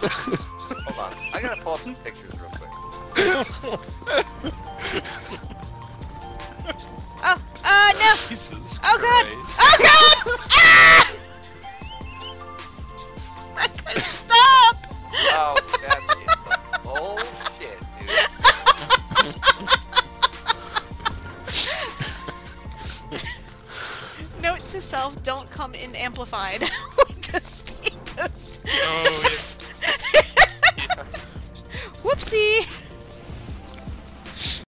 Hold on. I gotta pull up some pictures real quick. Oh, uh, no! Jesus Oh god! Christ. Oh god! Ah! I couldn't stop! Oh, that is some bullshit, dude. Note to self: Don't come in amplified Whoopsie!